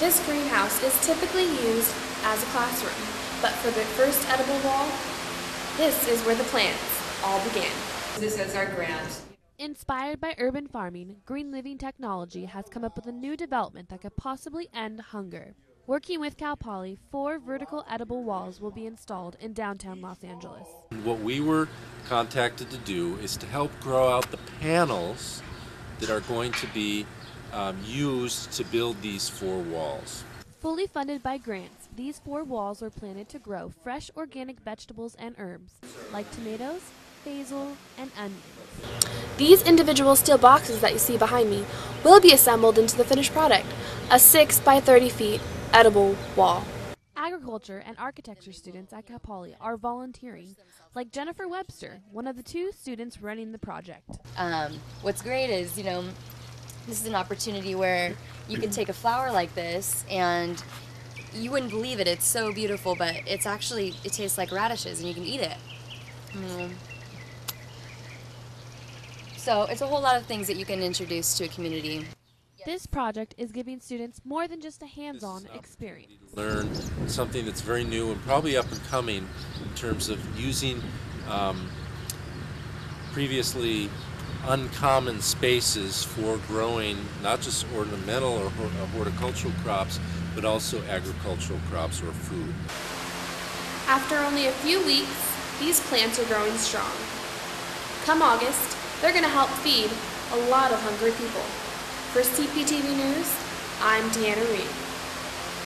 This greenhouse is typically used as a classroom, but for the first edible wall, this is where the plants all began. This is our grant. Inspired by urban farming, Green Living Technology has come up with a new development that could possibly end hunger. Working with Cal Poly, four vertical edible walls will be installed in downtown Los Angeles. What we were contacted to do is to help grow out the panels that are going to be um, used to build these four walls. Fully funded by grants, these four walls were planted to grow fresh organic vegetables and herbs like tomatoes, basil, and onions. These individual steel boxes that you see behind me will be assembled into the finished product, a 6 by 30 feet edible wall. Agriculture and architecture students at Cal Poly are volunteering, like Jennifer Webster, one of the two students running the project. Um, what's great is, you know, this is an opportunity where you can take a flower like this and you wouldn't believe it. It's so beautiful, but it's actually, it tastes like radishes and you can eat it. Mm. So it's a whole lot of things that you can introduce to a community. This project is giving students more than just a hands-on experience. Learn something that's very new and probably up and coming in terms of using um, previously uncommon spaces for growing not just ornamental or uh, horticultural crops, but also agricultural crops or food. After only a few weeks, these plants are growing strong. Come August, they're going to help feed a lot of hungry people. For CPTV News, I'm Deanna Reed.